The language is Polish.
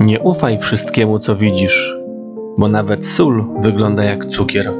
Nie ufaj wszystkiemu, co widzisz, bo nawet sól wygląda jak cukier.